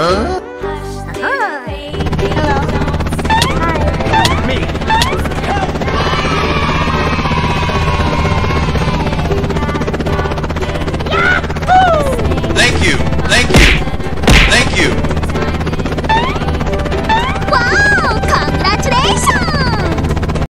huh?